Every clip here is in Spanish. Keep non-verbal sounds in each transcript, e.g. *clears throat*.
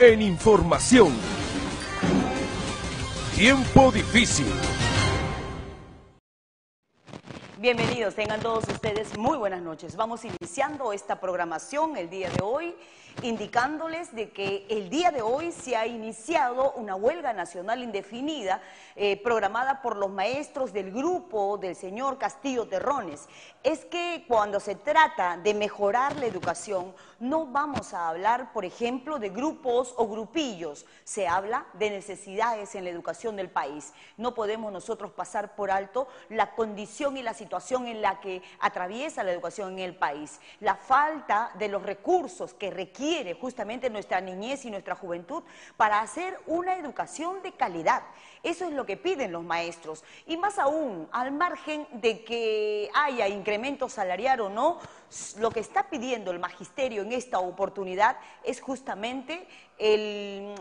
En información. Tiempo difícil. Bienvenidos, tengan todos ustedes muy buenas noches. Vamos iniciando esta programación el día de hoy indicándoles de que el día de hoy se ha iniciado una huelga nacional indefinida eh, programada por los maestros del grupo del señor Castillo Terrones. Es que cuando se trata de mejorar la educación, no vamos a hablar, por ejemplo, de grupos o grupillos, se habla de necesidades en la educación del país. No podemos nosotros pasar por alto la condición y la situación en la que atraviesa la educación en el país, la falta de los recursos que requiere justamente nuestra niñez y nuestra juventud para hacer una educación de calidad. Eso es lo que piden los maestros. Y más aún, al margen de que haya incremento salarial o no, lo que está pidiendo el magisterio en esta oportunidad es justamente el,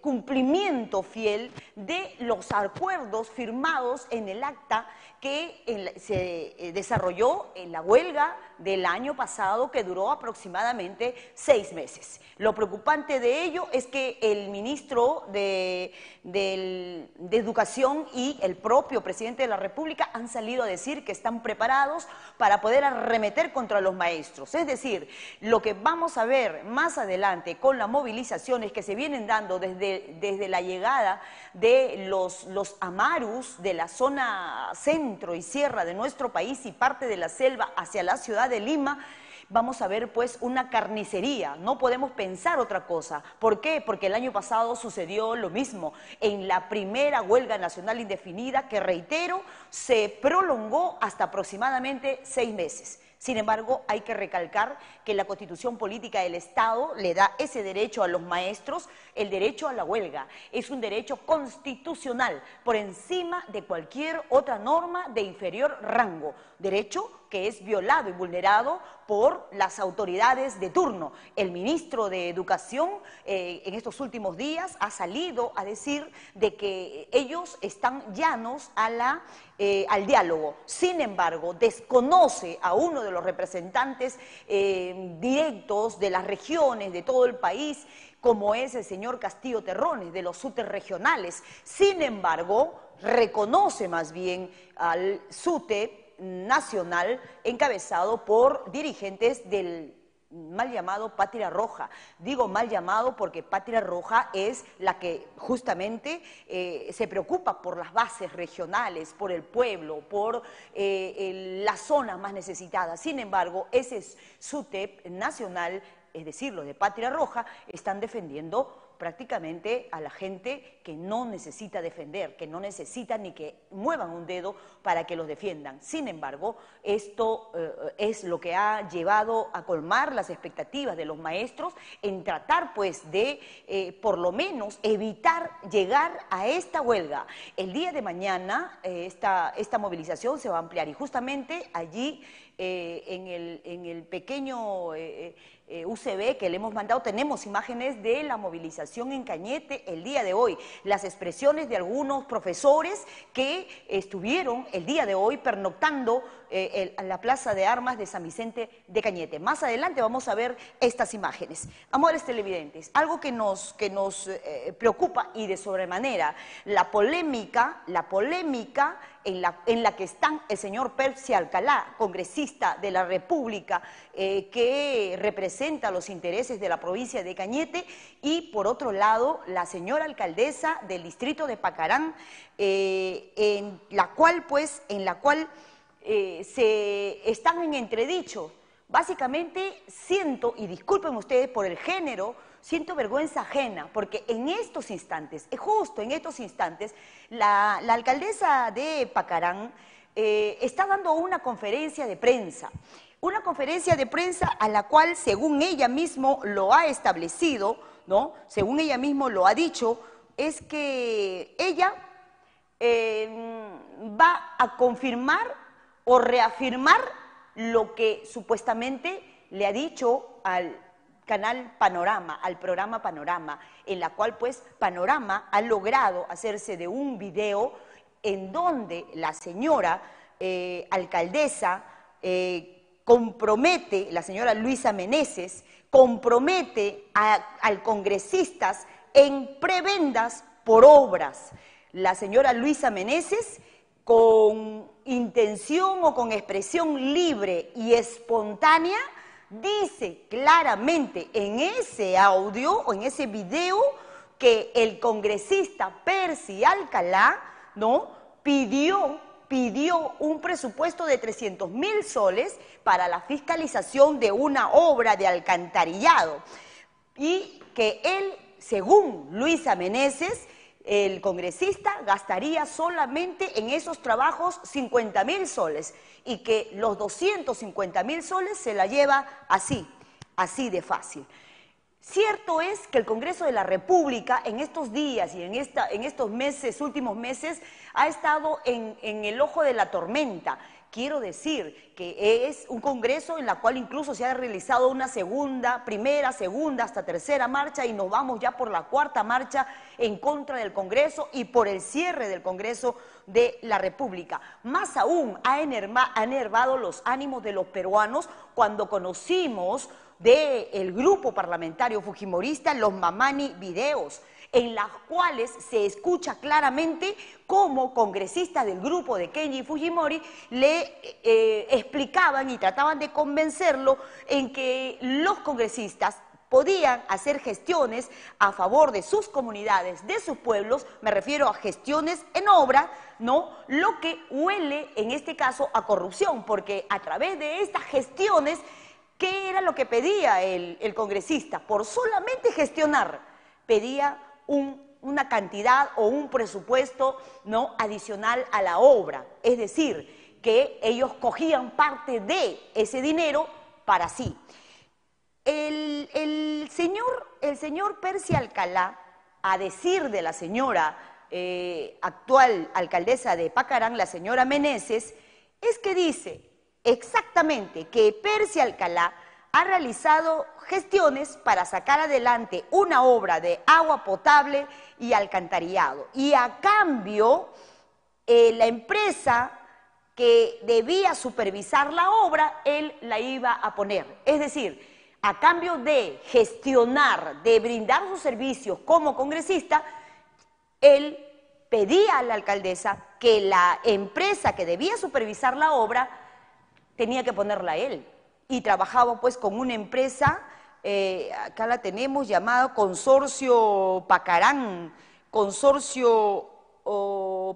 cumplimiento fiel de los acuerdos firmados en el acta que se eh, desarrolló en la huelga del año pasado que duró aproximadamente seis meses. Lo preocupante de ello es que el ministro de, de, Educación y el propio presidente de la República han salido a decir que están preparados para poder arremeter contra los maestros. Es decir, lo que vamos a ver más adelante con las movilizaciones que se vienen dando desde, desde la llegada de los, los amarus de la zona centro y sierra de nuestro país y parte de la selva hacia la ciudad de Lima, vamos a ver pues una carnicería, no podemos pensar otra cosa. ¿Por qué? Porque el año pasado sucedió lo mismo en la primera huelga nacional indefinida que, reitero, se prolongó hasta aproximadamente seis meses. Sin embargo, hay que recalcar que la constitución política del Estado le da ese derecho a los maestros, el derecho a la huelga. Es un derecho constitucional por encima de cualquier otra norma de inferior rango. Derecho que es violado y vulnerado por las autoridades de turno. El ministro de Educación eh, en estos últimos días ha salido a decir de que ellos están llanos eh, al diálogo. Sin embargo, desconoce a uno de los representantes eh, directos de las regiones de todo el país como es el señor Castillo Terrones, de los SUTES regionales. Sin embargo, reconoce más bien al SUTE nacional encabezado por dirigentes del mal llamado Patria Roja. Digo mal llamado porque Patria Roja es la que justamente eh, se preocupa por las bases regionales, por el pueblo, por eh, las zonas más necesitadas. Sin embargo, ese SUTEP nacional, es decir, lo de Patria Roja, están defendiendo prácticamente a la gente que no necesita defender, que no necesita ni que muevan un dedo para que los defiendan. Sin embargo, esto eh, es lo que ha llevado a colmar las expectativas de los maestros en tratar, pues, de eh, por lo menos evitar llegar a esta huelga. El día de mañana eh, esta, esta movilización se va a ampliar y justamente allí en el, en, el, pequeño UCB que le hemos mandado, tenemos imágenes de la movilización en Cañete el día de hoy, las expresiones de algunos profesores que estuvieron el día de hoy pernoctando eh, la Plaza de Armas de San Vicente de Cañete. Más adelante vamos a ver estas imágenes. Amores televidentes, algo que nos, que nos eh, preocupa y de sobremanera, la polémica, la polémica en la, en la, que están el señor Percy Alcalá, congresista de la República, que representa los intereses de la provincia de Cañete y por otro lado la señora alcaldesa del distrito de Pacarán, eh, en la cual pues, en la cual eh, se están en entredicho. Básicamente siento, y disculpen ustedes por el género, siento vergüenza ajena, porque en estos instantes, justo en estos instantes, la, alcaldesa de Pacarán eh, está dando una conferencia de prensa una conferencia de prensa a la cual, según ella mismo lo ha establecido, ¿no? Según ella mismo lo ha dicho, es que ella eh, va a confirmar o reafirmar lo que supuestamente le ha dicho al canal Panorama, al programa Panorama, en la cual pues Panorama ha logrado hacerse de un video en donde la señora eh, alcaldesa eh, compromete, la señora Luisa Meneses, compromete a, al congresistas en prebendas por obras. La señora Luisa Meneses, con intención o con expresión libre y espontánea, dice claramente en ese audio o en ese video que el congresista Percy Alcalá, ¿no? pidió pidió un presupuesto de 300 mil soles para la fiscalización de una obra de alcantarillado y que él, según Luisa Meneses, el congresista gastaría solamente en esos trabajos 50 mil soles y que los 250 mil soles se la lleva así, así de fácil. Cierto es que el Congreso de la República en estos días y en, esta, en estos meses, últimos meses, ha estado en, en, el ojo de la tormenta. Quiero decir que es un Congreso en la cual incluso se ha realizado una segunda, primera, segunda, hasta tercera marcha y nos vamos ya por la cuarta marcha en contra del Congreso y por el cierre del Congreso de la República. Más aún ha enervado los ánimos de los peruanos cuando conocimos del grupo parlamentario fujimorista los Mamani Videos, en las cuales se escucha claramente cómo congresistas del grupo de Kenji Fujimori le eh, explicaban y trataban de convencerlo en que los congresistas podían hacer gestiones a favor de sus comunidades, de sus pueblos, me refiero a gestiones en obra, ¿no? Lo que huele en este caso a corrupción, porque a través de estas gestiones ¿Qué era lo que pedía el, congresista? Por solamente gestionar, pedía una cantidad o un presupuesto ¿no? adicional a la obra. Es decir, que ellos cogían parte de ese dinero para sí. El, señor, el señor Percy Alcalá, a decir de la señora eh, actual alcaldesa de Pacarán, la señora Meneses, es que dice, exactamente que Percy Alcalá ha realizado gestiones para sacar adelante una obra de agua potable y alcantarillado. Y a cambio, eh, la empresa que debía supervisar la obra, él la iba a poner. Es decir, a cambio de gestionar, de brindar sus servicios como congresista, él pedía a la alcaldesa que la empresa que debía supervisar la obra tenía que ponerla él. Y trabajaba pues con una empresa, eh, acá la tenemos, llamada Consorcio Pacarán, Consorcio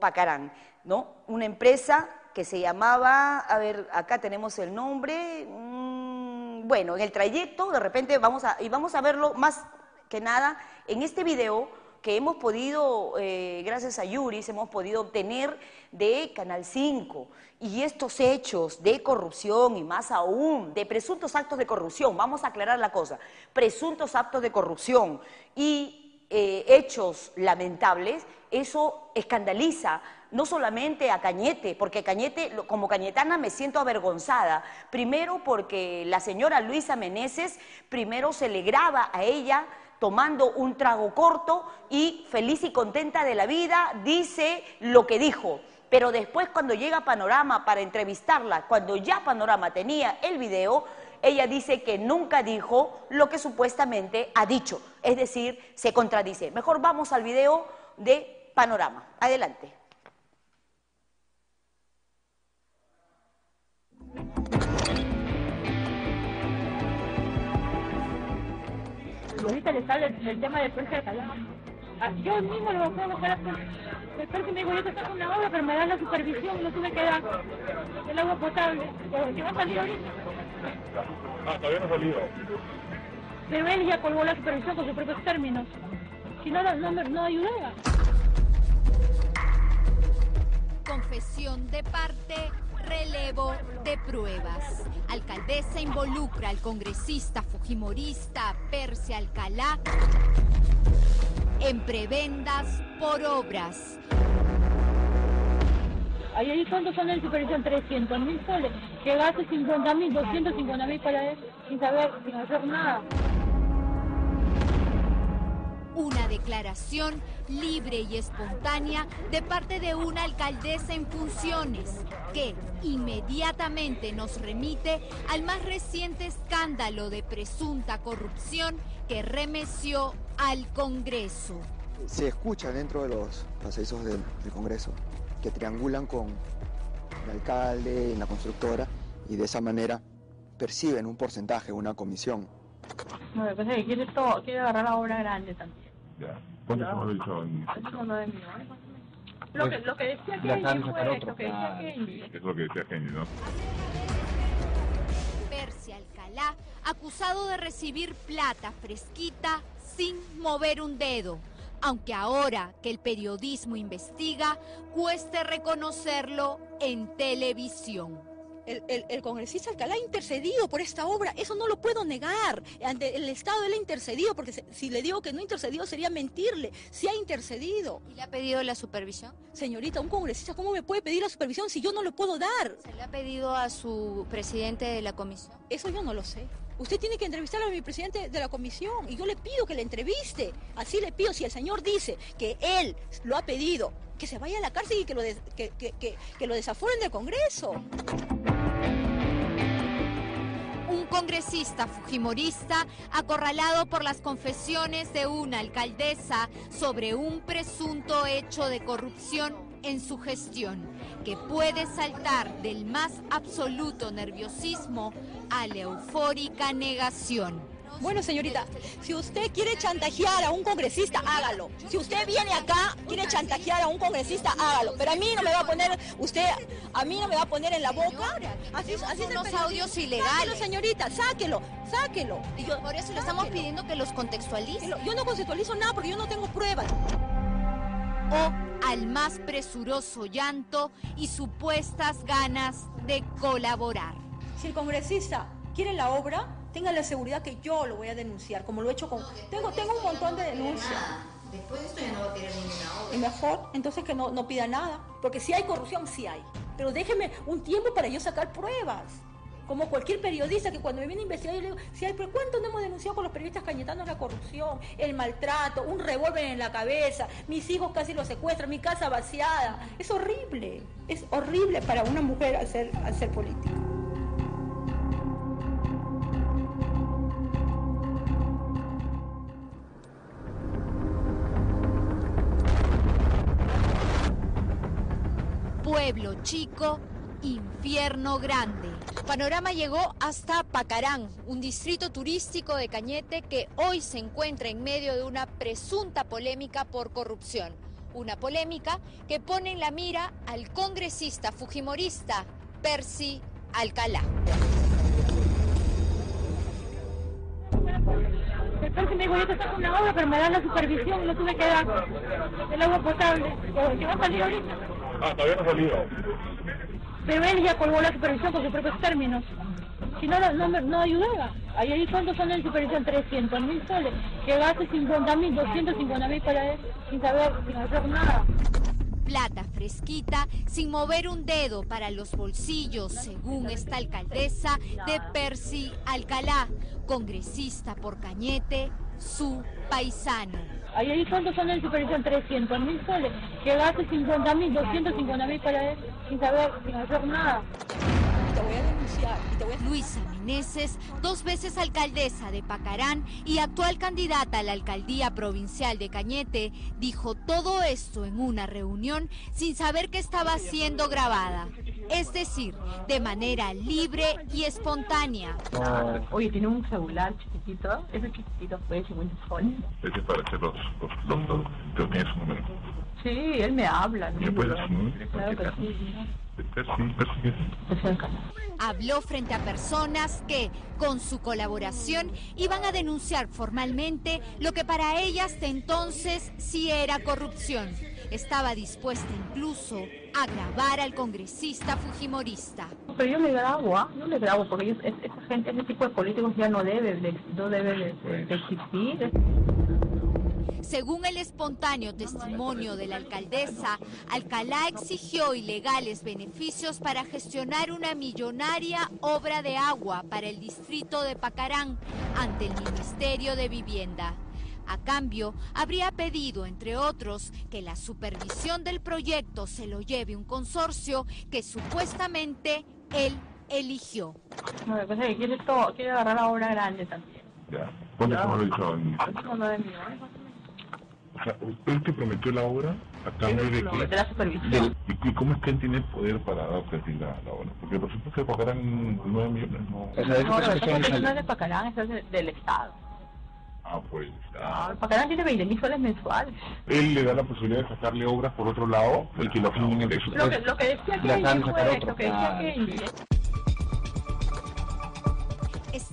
Pacarán, ¿no? Una empresa que se llamaba, a ver, acá tenemos el nombre, mm, bueno, en el trayecto, de repente vamos a, y vamos a verlo más que nada en este video, que hemos podido, eh, gracias a Yuris, hemos podido obtener de Canal 5. Y estos hechos de corrupción y más aún de presuntos actos de corrupción, vamos a aclarar la cosa, presuntos actos de corrupción y eh, hechos lamentables, eso escandaliza no solamente a Cañete, porque Cañete, como cañetana me siento avergonzada, primero porque la señora Luisa Meneses, primero se le a ella tomando un trago corto y feliz y contenta de la vida, dice lo que dijo. Pero después cuando llega Panorama para entrevistarla, cuando ya Panorama tenía el video, ella dice que nunca dijo lo que supuestamente ha dicho. Es decir, se contradice. Mejor vamos al video de Panorama. Adelante. Ahorita le sale el tema de fuerza de ah, Yo mismo lo voy a bajar El que me dijo, yo te saco una obra, pero me dan la supervisión, no tiene que dar el agua potable. ¿Qué va a salir ahorita? Ah, todavía no ha salido. Pero él ya colgó la supervisión con sus propios términos. Si no, no, no, no ayudaba. Confesión de parte Relevo de pruebas. Alcaldesa involucra al congresista fujimorista Percy Alcalá en prebendas por obras. Ahí cuántos son en supervisión 300 mil soles, que gaste 50 mil, 250 mil para él, sin saber, sin hacer nada. Una de declaración libre y espontánea de parte de una alcaldesa en funciones que inmediatamente nos remite al más reciente escándalo de presunta corrupción que remeció al Congreso. Se escucha dentro de los pasadizos del, del Congreso que triangulan con el alcalde y la constructora y de esa manera perciben un porcentaje, una comisión. No, lo que pasa es que quiere todo, quiere agarrar la obra grande también. Ya. ¿Cuánto se dicho en ¿eh? Lo que, lo que decía Kenji fue, lo que decía Kenji. Es lo que decía Kenny, ¿no? Persia Alcalá, acusado de recibir plata fresquita sin mover un dedo. Aunque ahora que el periodismo investiga, cueste reconocerlo en televisión. El, el- el congresista Alcalá ha intercedido por esta obra, eso no lo puedo negar. Ante el Estado él ha intercedido, porque se- si le digo que no ha intercedido sería mentirle. Sí ha intercedido. ¿Y le ha pedido la supervisión? Señorita, un congresista, ¿cómo me puede pedir la supervisión si yo no lo puedo dar? ¿Se le ha pedido a su presidente de la comisión? Eso yo no lo sé. Usted tiene que entrevistar a mi presidente de la comisión y yo le pido que le entreviste. Así le pido, si el señor dice que él lo ha pedido, que se vaya a la cárcel y que lo, que- que lo desaforen del Congreso. Un congresista fujimorista acorralado por las confesiones de una alcaldesa sobre un presunto hecho de corrupción en su gestión, que puede saltar del más absoluto nerviosismo a la eufórica negación. Bueno, señorita, si usted quiere chantajear a un congresista, hágalo. Si usted viene acá, quiere chantajear a un congresista, hágalo. Pero a mí no me va a poner, usted, a mí no me va a poner en la boca. Así, así periodismo. audios ilegales. Sáquelo, señorita, sáquelo, sáquelo. Y yo, Por eso le estamos pidiendo que los contextualice. Yo no conceptualizo nada porque yo no tengo pruebas. o al más presuroso llanto y supuestas ganas de colaborar. Si el congresista quiere la obra, tenga la seguridad que yo lo voy a denunciar, como lo he hecho con... Tengo, tengo un montón de denuncias. Después de esto ya no va a querer ninguna obra. Y mejor, entonces que no, no pida nada. Porque si hay corrupción, sí hay. Pero déjeme un tiempo para yo sacar pruebas. Como cualquier periodista que cuando me viene a investigar, yo le digo, si hay, pero ¿cuánto no hemos denunciado con los periodistas cañetanos la corrupción, el maltrato, un revólver en la cabeza, mis hijos casi los secuestran, mi casa vaciada? Es horrible, es horrible para una mujer hacer, hacer política. Pueblo chico, infierno grande. Panorama llegó hasta Pacarán, un distrito turístico de Cañete que hoy se encuentra en medio de una presunta polémica por corrupción. Una polémica que pone en la mira al congresista fujimorista Percy Alcalá. El Percy me dijo, yo te saco una obra, pero me dan la supervisión y lo tuve que dar. El agua potable, que va a salir ahorita. Ah, todavía no ha salido. Pero él ya colgó la supervisión por sus propios términos. Si no, no, no, ayudaba. Ahí, ahí cuántos son en supervisión, 300 mil soles. Que gaste 50 mil, 250 mil para él, sin saber, sin hacer nada. Plata fresquita, sin mover un dedo para los bolsillos, según esta alcaldesa de Percy Alcalá, congresista por Cañete, su paisano. Ahí, ahí cuántos son en supervisión, 300 mil soles. Que gaste 50 mil, 250 mil para él, sin saber, sin hacer nada. Te voy a denunciar y te voy a... Luisa Meneses, dos veces alcaldesa de Pacarán y actual candidata a la alcaldía provincial de Cañete, dijo todo esto en una reunión sin saber que estaba siendo grabada. Es decir, de manera libre y espontánea. Oye, tiene un celular chiquitito. Ese chiquitito fue 50 soles. Ese es para hacer los, los, los, los, pero tienes su número. Sí, él me habla. ¿Me el canal. Habló frente a personas que, con su colaboración, iban a denunciar formalmente lo que para ellas de entonces sí era corrupción. Estaba dispuesta incluso a grabar al congresista fujimorista. Pero yo le grabo, ¿ah? Yo le grabo porque esa gente, ese tipo de políticos ya no debe de, no debe de, de- de existir. Según el espontáneo testimonio de la alcaldesa, Alcalá exigió ilegales beneficios para gestionar una millonaria obra de agua para el distrito de Pacarán ante el Ministerio de Vivienda. A cambio, habría pedido, entre otros, que la supervisión del proyecto se lo lleve un consorcio que supuestamente él eligió. No, lo que pasa es que quiere, todo, quiere agarrar la obra grande también. Ya. ¿Cuánto se lo dicho al inicio? Como nueve millones, más o sea, él te prometió la obra a cambio de que... de la supervisión. ¿Y cómo es que él tiene el poder para darte a ti la, la obra? Porque por supuesto que pagarán 9 millones, ¿no? No, lo que pasa es que eso no es de Pacarán, eso es de- del Estado. Ah, pues... Ah, el Pacarán tiene 20 mil soles mensuales. Él le da la posibilidad de sacarle obras por otro lado, el que lo firme en el Lo que, presupuesto. lo que decía de otro. lo que decía Ah, Kenji.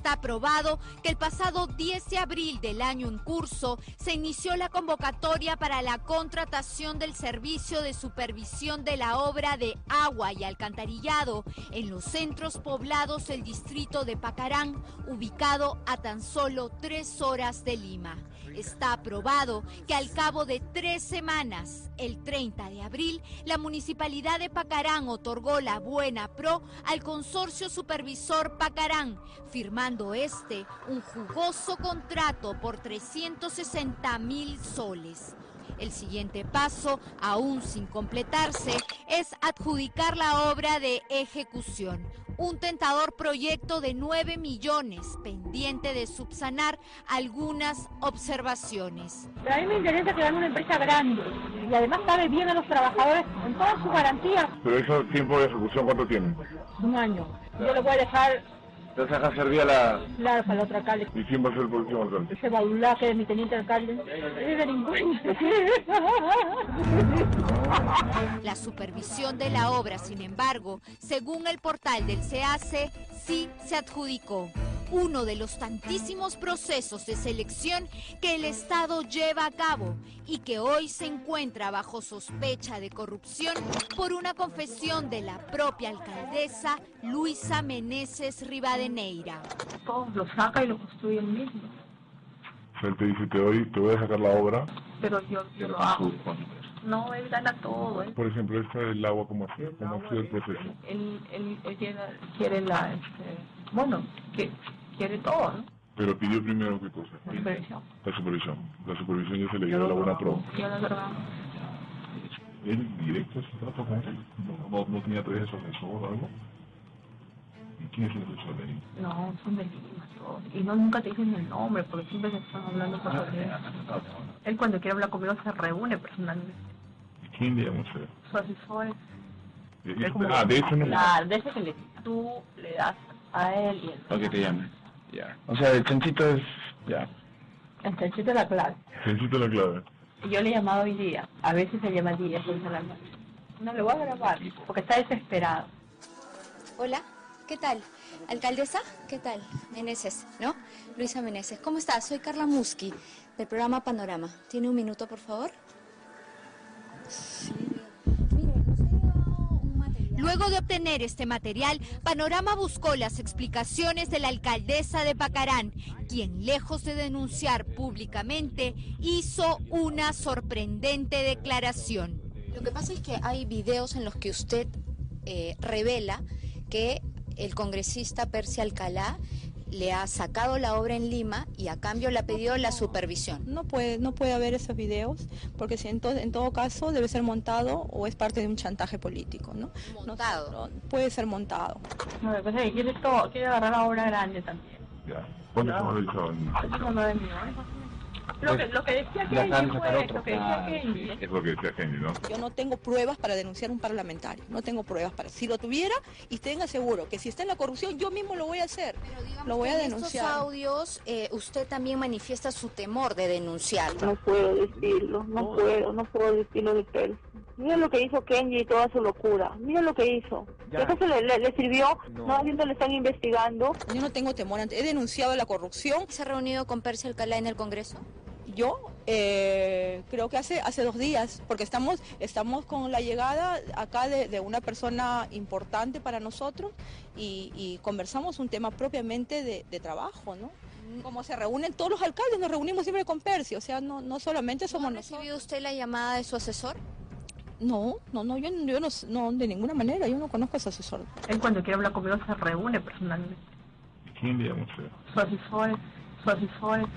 Está probado que el pasado 10 de abril del año en curso se inició la convocatoria para la contratación del servicio de supervisión de la obra de agua y alcantarillado en los centros poblados del distrito de Pacarán, ubicado a tan solo tres horas de Lima. Está aprobado que al cabo de tres semanas, el 30 de abril, la municipalidad de Pacarán otorgó la buena pro al consorcio supervisor Pacarán, firmando este un jugoso contrato por 360 mil soles. El siguiente paso, aún sin completarse, es adjudicar la obra de ejecución. Un tentador proyecto de 9 millones, pendiente de subsanar algunas observaciones. Pero a mí me interesa que gane una empresa grande y además sabe bien a los trabajadores con todas sus garantías. Pero ese tiempo de ejecución, ¿cuánto tiene? Un año. Yo le voy a dejar Entonces acá servía la... claro para el otro alcalde. ¿Y quién va a ser el próximo alcalde? Ese Baulá que es mi teniente alcalde. Es delincuente. La supervisión de la obra, sin embargo, según el portal del CAC, sí se adjudicó. Uno de los tantísimos procesos de selección que el Estado lleva a cabo y que hoy se encuentra bajo sospecha de corrupción por una confesión de la propia alcaldesa Luisa Meneses Rivadeneira. Todos lo saca y lo construye él mismo. O sea, él te dice, te, doy, te voy a sacar la obra. Pero yo, yo lo hago. No, él gana todo. Él, Por ejemplo, esta del agua, ¿cómo ha sido? ¿Cómo ha sido el proceso? él, él, él quiere, quiere la, este, bueno, que quiere todo, ¿no? Pero pidió primero qué cosa? La supervisión. La supervisión. La supervisión ya se le dio la buena pro. Yo verdad. ¿Él directo se trata con él? ¿No, no, tenía tres asesor o algo? ¿Y quién es el asesor de ahí? No, son de Lima todos. Y no nunca te dicen el nombre porque siempre se están hablando cosas de él. Él cuando quiere hablar conmigo se reúne personalmente. ¿Y quién le llama usted? Sus asesores. Y- Es como- Ah, de hecho no. Claro, de ese que le, tú le das a él y él. O que te llame. Ya. O sea, el chanchito es. Ya. El chanchito es la clave. Necesito la clave. Y yo le he llamado hoy día. A veces se llama día, la noche. No le voy a grabar porque está desesperado. Hola, ¿qué tal? Alcaldesa, ¿qué tal? Meneses, ¿no? Luisa Meneses. ¿Cómo estás? Soy Carla Musky, del programa Panorama. ¿Tiene un minuto, por favor? Luego de obtener este material, Panorama buscó las explicaciones de la alcaldesa de Pacarán, quien lejos de denunciar públicamente, hizo una sorprendente declaración. Lo que pasa es que hay videos en los que usted eh, revela que el congresista Percy Alcalá le ha sacado la obra en Lima y a cambio le ha pedido la supervisión. No puede, no puede haber esos videos, porque si en, to- en todo caso debe ser montado o es parte de un chantaje político, ¿no? Montado. puede ser montado. No, quiere, todo, quiere agarrar la obra grande también. Ya. ¿Cuánto se lo dicho Lo que, lo que decía fue, lo que decía Kenji. Es lo que decía Kenny, ¿no? Yo no tengo pruebas para denunciar a un parlamentario, no tengo pruebas para. Si lo tuviera, y tenga seguro que si está en la corrupción, yo mismo lo voy a hacer. lo voy a En estos denunciar. audios eh, usted también manifiesta su temor de denunciar. No puedo decirlo, no puedo, no puedo decirlo de Percy. Mira lo que hizo Kenji y toda su locura. Mira lo que hizo. Ya. ¿Qué cosa le, le- le sirvió? No. Le están investigando. Yo no tengo temor, he denunciado la corrupción. ¿Se ha reunido con Percy Alcalá en el Congreso? Yo eh, creo que hace, hace dos días, porque estamos, estamos con la llegada acá de, de una persona importante para nosotros y, y conversamos un tema propiamente de, de trabajo, ¿no? Como se reúnen todos los alcaldes, nos reunimos siempre con Percy, o sea, no, no solamente somos ¿No ha recibido usted la llamada de su asesor? No, no, no, yo, yo no, no, de ninguna manera, yo no conozco a su asesor. Él cuando quiere hablar conmigo se reúne personalmente. ¿Quién le llama usted? Asesores, sus asesores.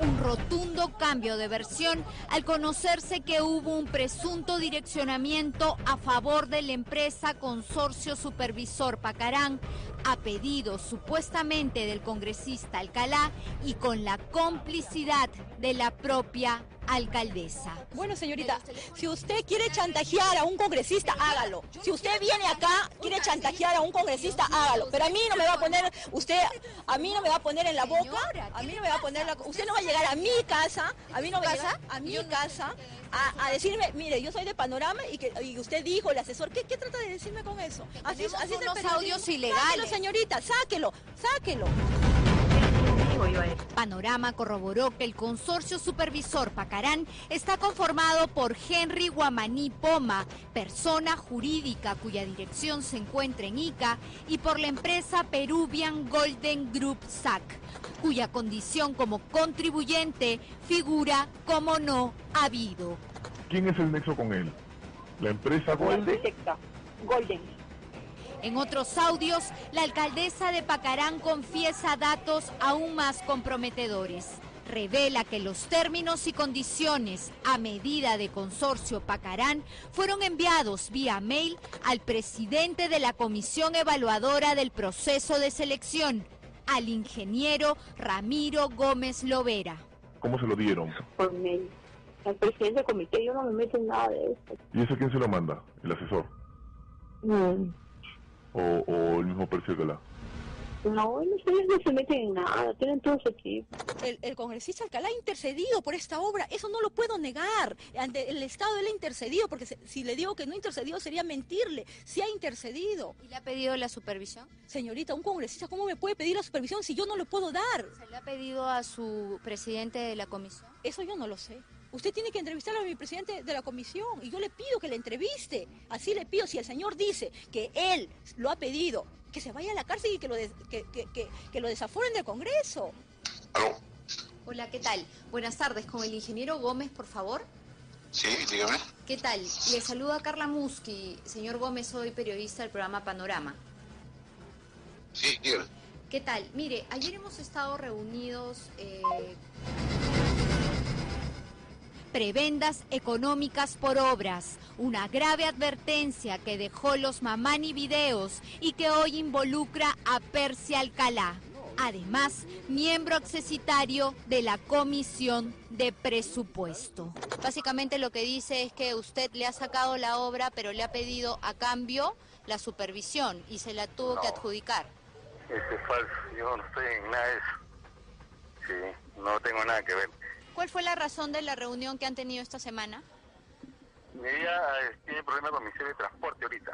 un rotundo cambio de versión al conocerse que hubo un presunto direccionamiento a favor de la empresa Consorcio Supervisor Pacarán, a pedido supuestamente del congresista Alcalá y con la complicidad de la propia alcaldesa. Bueno, señorita, si usted quiere chantajear a un congresista, hágalo. Si usted viene acá, quiere chantajear a un congresista, hágalo. Pero a mí no me va a poner, usted, a mí no me va a poner en la boca, a mí no me va a poner la, usted no va a llegar a mi casa, a mí no va a llegar a mi casa a, a decirme, mire, yo soy de Panorama y que y usted dijo, el asesor, ¿qué, qué trata de decirme con eso? Así, así unos audios ilegales. Sáquelo, señorita, sáquelo, sáquelo. Panorama corroboró que el consorcio supervisor Pacarán está conformado por Henry Guamaní Poma, persona jurídica cuya dirección se encuentra en Ica, y por la empresa Peruvian Golden Group SAC, cuya condición como contribuyente figura como no habido. ¿Quién es el nexo con él? ¿La empresa Golden? Golden. En otros audios, la alcaldesa de Pacarán confiesa datos aún más comprometedores. Revela que los términos y condiciones a medida de consorcio Pacarán fueron enviados vía mail al presidente de la comisión evaluadora del proceso de selección, al ingeniero Ramiro Gómez Lovera. ¿Cómo se lo dieron? Por mail. El presidente del comité, yo no me meto en nada de eso. ¿Y eso quién se lo manda? ¿El asesor? Mm. ¿O, o el mismo Percio Alcalá? No, ellos no se meten en nada, tienen todo su equipo. El, el congresista Alcalá ha intercedido por esta obra, eso no lo puedo negar. Ante el Estado él ha intercedido, porque se- si le digo que no ha intercedido sería mentirle. Sí ha intercedido. ¿Y le ha pedido la supervisión? Señorita, un congresista, ¿cómo me puede pedir la supervisión si yo no lo puedo dar? ¿Se le ha pedido a su presidente de la comisión? Eso yo no lo sé. Usted tiene que entrevistar a mi presidente de la comisión y yo le pido que le entreviste. Así le pido, si el señor dice que él lo ha pedido, que se vaya a la cárcel y que lo, des- que, que- que- que lo desaforen del Congreso. Hola, ¿qué tal? Buenas tardes, con el ingeniero Gómez, por favor. Sí, dígame. ¿Qué tal? Le saluda Carla Muschi. Señor Gómez, soy periodista del programa Panorama. Sí, dígame. ¿Qué tal? Mire, ayer hemos estado reunidos eh, Prebendas económicas por obras, una grave advertencia que dejó los Mamani Videos y que hoy involucra a Persia Alcalá. Además, miembro accesitario de la Comisión de Presupuesto. Básicamente lo que dice es que usted le ha sacado la obra, pero le ha pedido a cambio la supervisión y se la tuvo que adjudicar. Ese es falso, yo no estoy en nada de eso. Sí, no tengo nada que ver. ¿Cuál fue la razón de la reunión que han tenido esta semana? Ella eh, tiene problemas con mi serie de transporte ahorita.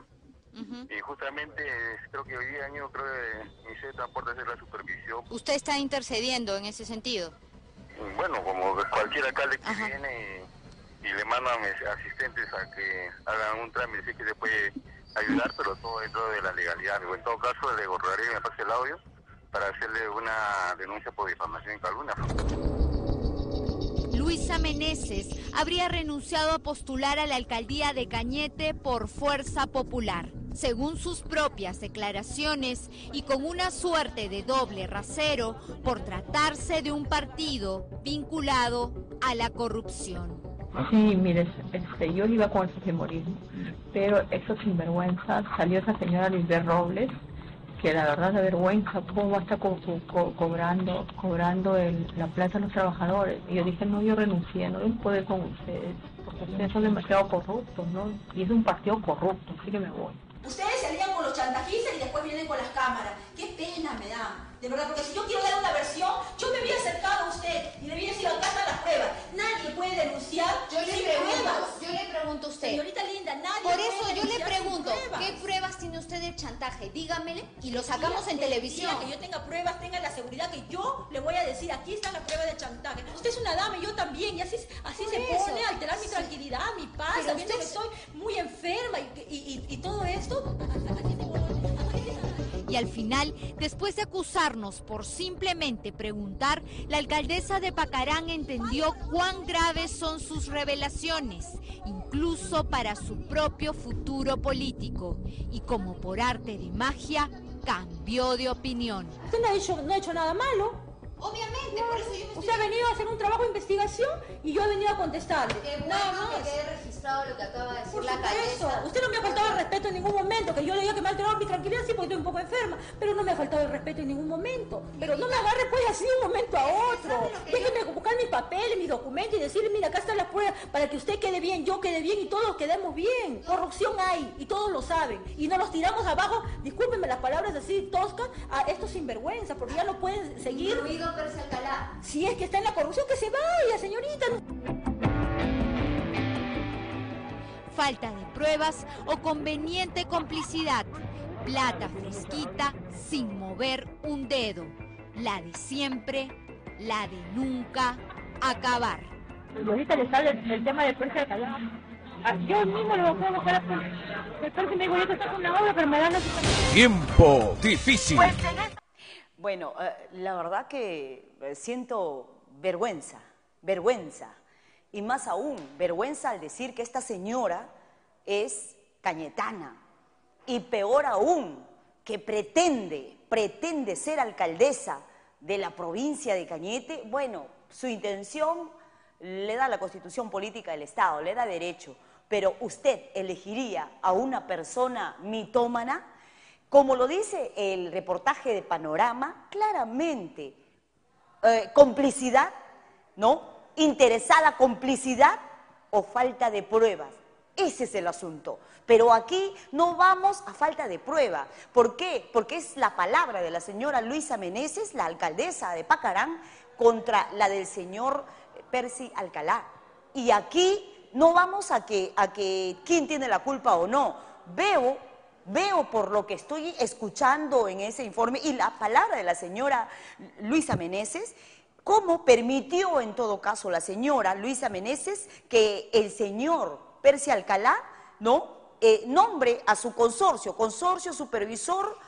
Y justamente eh, creo que hoy día año creo que mi serie de transporte hacer la supervisión. Usted está intercediendo en ese sentido. Bueno, como cualquier alcalde que viene y, y le manda a mis asistentes a que hagan un trámite, sí que se puede ayudar, pero todo dentro de la legalidad. En todo caso, le borraré y me pase el audio para hacerle una denuncia por difamación y calumnia. Luisa Meneses habría renunciado a postular a la alcaldía de Cañete por fuerza popular. Según sus propias declaraciones y con una suerte de doble rasero por tratarse de un partido vinculado a la corrupción. Sí, mire, este, yo iba con el pero eso sinvergüenza, salió esa señora Lisbeth Robles, que la verdad da vergüenza, cómo va a estar co- co- co- cobrando, cobrando el- la plata a los trabajadores. Y yo dije, no, yo renuncié, no a poder con ustedes, porque ustedes son demasiado corruptos, ¿no? Y es un partido corrupto, así que me voy. Ustedes se alían con los chantajistas y después vienen con las cámaras. Qué pena me da. De verdad, porque si yo quiero dar una versión, yo me hubiera acercado a usted y le hubiera decir acá están las pruebas. Nadie puede denunciar Yo le pregunto, pruebas. yo le pregunto a usted. Señorita linda, nadie Por puede eso yo le pregunto, pruebas. ¿qué pruebas tiene usted de chantaje? Dígamele y lo sacamos en el televisión. que yo tenga pruebas, tenga la seguridad que yo le voy a decir, aquí están las pruebas de chantaje. Usted es una dama y yo también, y así, así se eso. pone a alterar mi tranquilidad, mi paz, Pero sabiendo usted- que estoy muy enferma y, y- y- y todo esto. Y al final, después de acusarnos por simplemente preguntar, la alcaldesa de Pacarán entendió cuán graves son sus revelaciones, incluso para su propio futuro político. Y como por arte de magia, cambió de opinión. Usted no ha hecho, no ha hecho nada malo. Obviamente, por eso yo me Usted ha venido hacer un trabajo de investigación y yo he venido a contestarle. Qué bueno Nada más. que quede registrado lo que acaba de decir Por la supuesto, alcaldesa. usted no me ha faltado el respeto en ningún momento, que yo le diga que me ha alterado mi tranquilidad, sí, porque estoy un poco enferma, pero no me ha faltado el respeto en ningún momento. Pero no me agarre pues así de un momento a otro. Mis documentos y decirle, mira, acá están las pruebas para que usted quede bien, yo quede bien y todos quedemos bien. Corrupción hay y todos lo saben. Y no los tiramos abajo, discúlpenme las palabras así toscas, a estos sinvergüenzas, porque ya no pueden seguir. Incluido Percy Alcalá. Si es que está en la corrupción, que se vaya, señorita. falta de pruebas o conveniente complicidad. Plata fresquita sin mover un dedo. La de siempre, la de nunca acabar. Y ahorita le sale el, tema de Percy Alcalá. Ah, Yo mismo lo puedo buscar a Percy. El Percy me dijo, yo te saco una obra, pero me dan supervisión. Tiempo difícil. Bueno, eh, la verdad que eh, siento vergüenza, vergüenza. Y más aún, vergüenza al decir que esta señora es cañetana. Y peor aún, que pretende, pretende ser alcaldesa de la provincia de Cañete. Bueno, su intención le da la constitución política del Estado, le da derecho. Pero usted elegiría a una persona mitómana como lo dice el reportaje de Panorama, claramente, eh, complicidad, ¿no? Interesada complicidad o falta de pruebas. Ese es el asunto. Pero aquí no vamos a falta de prueba. ¿Por qué? Porque es la palabra de la señora Luisa Meneses, la alcaldesa de Pacarán, contra la del señor Percy Alcalá. Y aquí no vamos a que, a que quién tiene la culpa o no. Veo Veo por lo que estoy escuchando en ese informe y la palabra de la señora Luisa Meneses, cómo permitió en todo caso la señora Luisa Meneses que el señor Percy Alcalá, ¿no? Eh, nombre a su consorcio, consorcio supervisor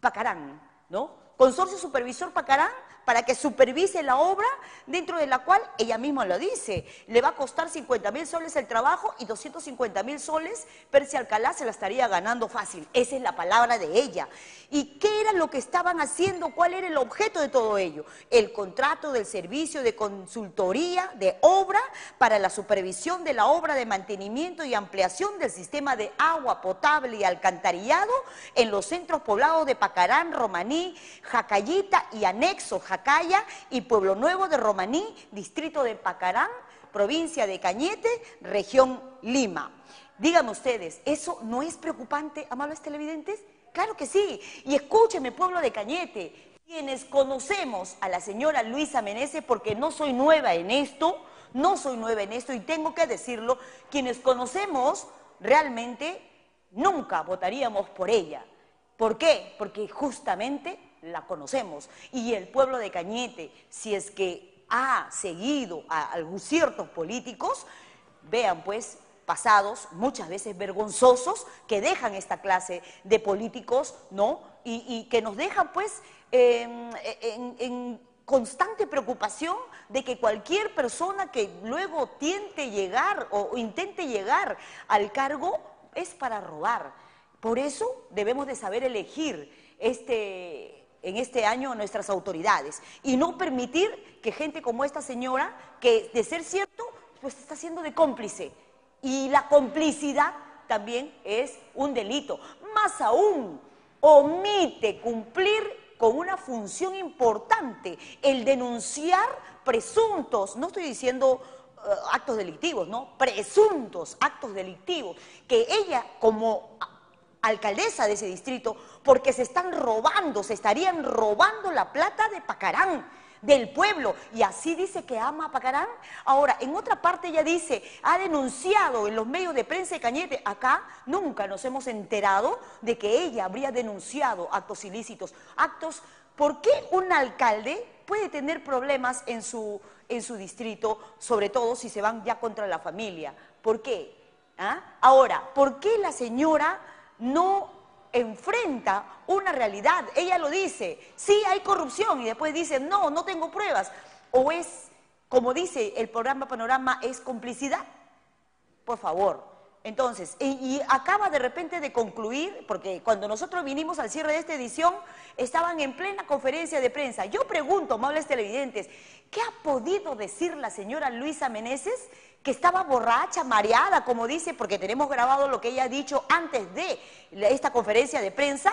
Pacarán, ¿no? Consorcio supervisor Pacarán para que supervise la obra dentro de la cual ella misma lo dice. Le va a costar 50 mil soles el trabajo y 250 mil soles Percy Alcalá se la estaría ganando fácil. Esa es la palabra de ella. ¿Y qué era lo que estaban haciendo? ¿Cuál era el objeto de todo ello? El contrato del servicio de consultoría de obra para la supervisión de la obra de mantenimiento y ampliación del sistema de agua potable y alcantarillado en los centros poblados de Pacarán, Romaní, Jacayita y anexo Jacaya y Pueblo Nuevo de Romaní, distrito de Pacarán, provincia de Cañete, región Lima. Díganme ustedes, ¿eso no es preocupante, amables televidentes? Claro que sí. Y escúcheme, pueblo de Cañete, quienes conocemos a la señora Luisa Meneses, porque no soy nueva en esto, no soy nueva en esto y tengo que decirlo, quienes conocemos realmente nunca votaríamos por ella. ¿Por qué? Porque justamente la conocemos. Y el pueblo de Cañete, si es que ha seguido a algunos ciertos políticos, vean pues pasados muchas veces vergonzosos que dejan esta clase de políticos, ¿no? Y, que nos dejan pues en, en- constante preocupación de que cualquier persona que luego tiente llegar o intente llegar al cargo es para robar. Por eso debemos de saber elegir este, en este año nuestras autoridades y no permitir que gente como esta señora, que de ser cierto, pues está siendo de cómplice. Y la complicidad también es un delito. Más aún, omite cumplir con una función importante, el denunciar presuntos, no estoy diciendo eh, actos delictivos, ¿no? Presuntos actos delictivos, que ella como a- alcaldesa de ese distrito, porque se están robando, se estarían robando la plata de Pacarán, del pueblo, y así dice que ama a Pacarán. Ahora, en otra parte ella dice, ha denunciado en los medios de prensa de Cañete, acá nunca nos hemos enterado de que ella habría denunciado actos ilícitos, actos, ¿por qué un alcalde puede tener problemas en su, en su distrito, sobre todo si se van ya contra la familia? ¿Por qué? ¿Ah? Ahora, ¿por qué la señora no enfrenta una realidad? Ella lo dice, sí hay corrupción y después dice, no, no tengo pruebas. O es, como dice el programa Panorama, es complicidad. Por favor, Entonces, y, acaba de repente de concluir, porque cuando nosotros vinimos al cierre de esta edición, estaban en plena conferencia de prensa. Yo pregunto, amables televidentes, ¿qué ha podido decir la señora Luisa Meneses? Que estaba borracha, mareada, como dice, porque tenemos grabado lo que ella ha dicho antes de esta conferencia de prensa.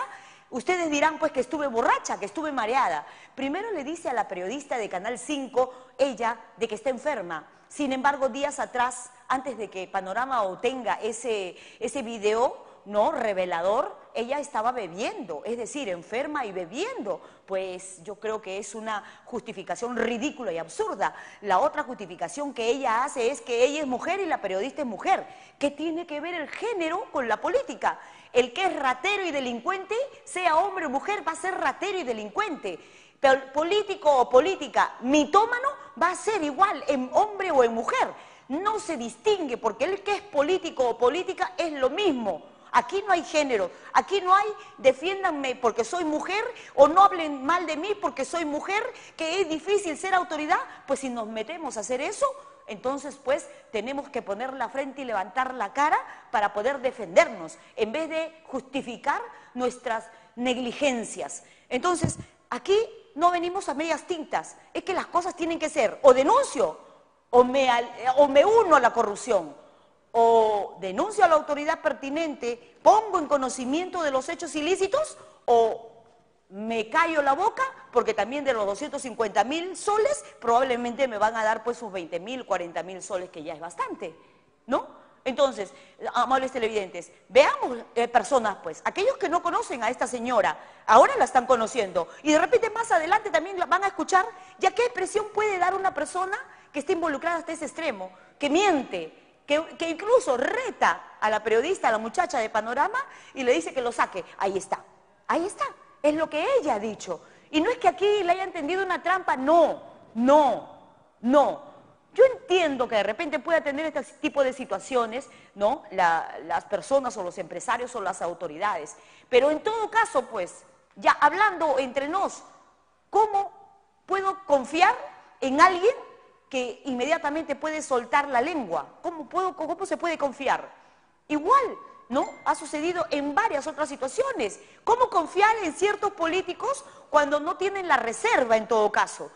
Ustedes dirán pues que estuve borracha, que estuve mareada. Primero le dice a la periodista de Canal 5, ella, de que está enferma. Sin embargo, días atrás, antes de que Panorama obtenga ese, ese video, ¿no? Revelador, ella estaba bebiendo, es decir, enferma y bebiendo. Pues yo creo que es una justificación ridícula y absurda. La otra justificación que ella hace es que ella es mujer y la periodista es mujer. ¿Qué tiene que ver el género con la política? El que es ratero y delincuente, sea hombre o mujer, va a ser ratero y delincuente. Político o política mitómano va a ser igual en hombre o en mujer. No se distingue porque el que es político o política es lo mismo. Aquí no hay género, aquí no hay defiéndanme porque soy mujer o no hablen mal de mí porque soy mujer, que es difícil ser autoridad. Pues si nos metemos a hacer eso, entonces pues tenemos que poner la frente y levantar la cara para poder defendernos, en vez de justificar nuestras negligencias. Entonces, aquí no venimos a medias tintas, es que las cosas tienen que ser o denuncio o me, al- o me uno a la corrupción o denuncio a la autoridad pertinente, pongo en conocimiento de los hechos ilícitos o me callo la boca porque también de los 250 mil soles probablemente me van a dar pues sus 20 mil, 40 mil soles que ya es bastante, ¿no? Entonces, amables televidentes, veamos eh, personas pues, aquellos que no conocen a esta señora, ahora la están conociendo y de repente más adelante también la van a escuchar, ya qué expresión puede dar una persona que esté involucrada hasta ese extremo, que miente, que, incluso reta a la periodista, a la muchacha de Panorama, y le dice que lo saque. Ahí está, ahí está, es lo que ella ha dicho. Y no es que aquí le haya entendido una trampa, no, no, no. Yo entiendo que de repente pueda tener este tipo de situaciones, ¿no? La- las personas o los empresarios o las autoridades. Pero en todo caso, pues, ya hablando entre nos, ¿cómo puedo confiar en alguien que inmediatamente puede soltar la lengua? ¿Cómo, se puede confiar? Igual, ¿no? Ha sucedido en varias otras situaciones. ¿Cómo confiar en ciertos políticos cuando no tienen la reserva en todo caso?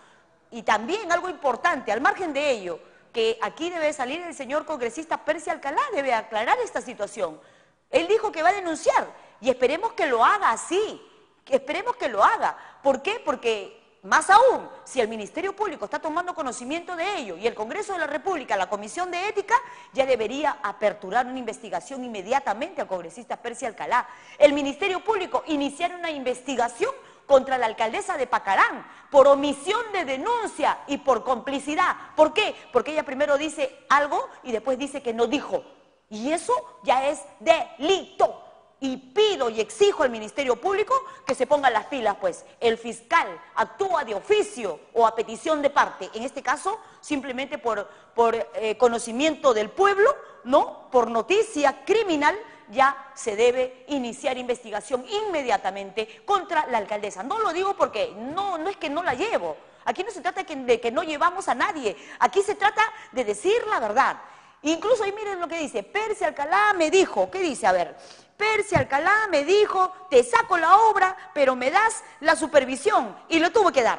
Y también algo importante, al margen de ello, que aquí debe salir el señor congresista Percy Alcalá, debe aclarar esta situación. Él dijo que va a denunciar y esperemos que lo haga así, esperemos que lo haga. ¿Por qué? Porque más aún, si el Ministerio Público está tomando conocimiento de ello y el Congreso de la República, la Comisión de Ética, ya debería aperturar una investigación inmediatamente al congresista Percy Alcalá. El Ministerio Público iniciar una investigación contra la alcaldesa de Pacarán por omisión de denuncia y por complicidad. ¿Por qué? Porque ella primero dice algo y después dice que no dijo. Y eso ya es delito. Y pido y exijo al Ministerio Público que se ponga las pilas, pues el fiscal actúa de oficio o a petición de parte, en este caso simplemente por, por eh, conocimiento del pueblo, ¿no? Por noticia criminal, ya se debe iniciar investigación inmediatamente contra la alcaldesa. No lo digo porque no, no es que no la llevo. Aquí no se trata de que, de que no llevamos a nadie. Aquí se trata de decir la verdad. Incluso ahí miren lo que dice. Percy Alcalá me dijo, ¿qué dice? A ver, Percy Alcalá me dijo, te saco la obra, pero me das la supervisión. Y lo tuvo que dar.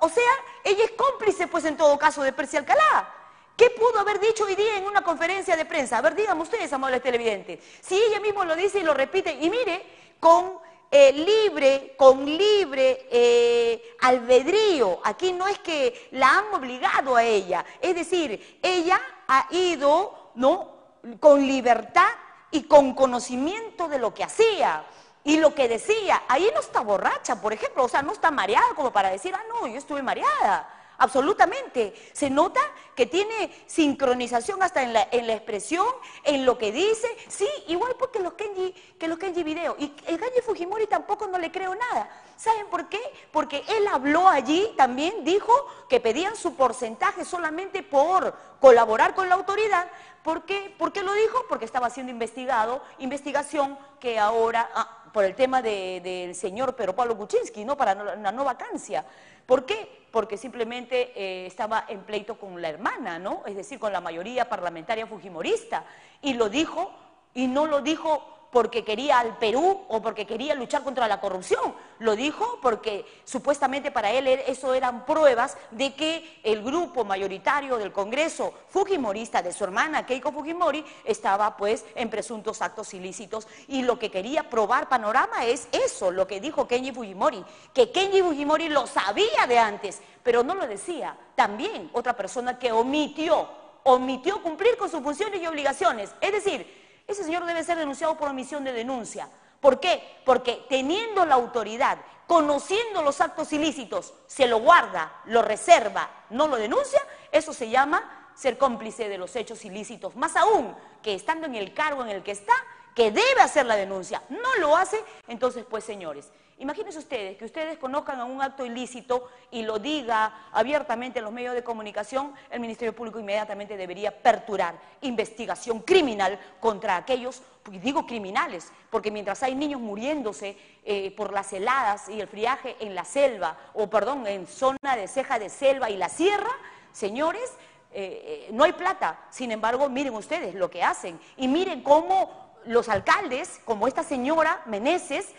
O- sea, ella es cómplice, pues en todo caso, de Percy Alcalá. ¿Qué pudo haber dicho hoy día en una conferencia de prensa? A ver, díganme ustedes, amables televidentes. Si ella mismo lo dice y lo repite, y mire, con eh, libre, con libre eh, albedrío, aquí no es que la han obligado a ella, es decir, ella ha ido, ¿no? Con libertad y con conocimiento de lo que hacía. Y lo que decía, ahí no está borracha, por ejemplo, o sea, no está mareada como para decir, ah, no, yo estuve mareada. Absolutamente. Se nota que tiene sincronización hasta en la, en la expresión, en lo que dice. Sí, igual porque los Kenji, que los Kenji video. Y el Kenji Fujimori tampoco no le creo nada. ¿Saben por qué? Porque él habló allí, también dijo que pedían su porcentaje solamente por colaborar con la autoridad. ¿Por qué? ¿Por qué lo dijo? Porque estaba siendo investigado, investigación que ahora, ah, por el tema de- del señor Pedro Pablo Kuczynski, ¿no? Para una no vacancia. ¿Por qué? Porque simplemente eh, estaba en pleito con la hermana, ¿no? Es decir, con la mayoría parlamentaria fujimorista. Y lo dijo Y no lo dijo porque quería al Perú o porque quería luchar contra la corrupción. Lo dijo porque supuestamente para él er, eso eran pruebas de que el grupo mayoritario del Congreso Fujimorista de su hermana Keiko Fujimori estaba pues en presuntos actos ilícitos y lo que quería probar Panorama es eso, lo que dijo Kenji Fujimori, que Kenji Fujimori lo sabía de antes, pero no lo decía. También otra persona que omitió, omitió cumplir con sus funciones y obligaciones. Es decir, ese señor debe ser denunciado por omisión de denuncia. ¿Por qué? Porque teniendo la autoridad, conociendo los actos ilícitos, se lo guarda, lo reserva, no lo denuncia, eso se llama ser cómplice de los hechos ilícitos. Más aún que estando en el cargo en el que está, que debe hacer la denuncia, no lo hace, entonces pues señores, Imagínense ustedes que ustedes conozcan a un acto ilícito y lo diga abiertamente en los medios de comunicación, el Ministerio Público inmediatamente debería perturar investigación criminal contra aquellos, digo criminales, porque mientras hay niños muriéndose eh, por las heladas y el friaje en la selva, o perdón, en zona de ceja de selva y la sierra, señores, eh, eh, no hay plata. Sin embargo, miren ustedes lo que hacen y miren cómo los alcaldes, como esta señora Meneses,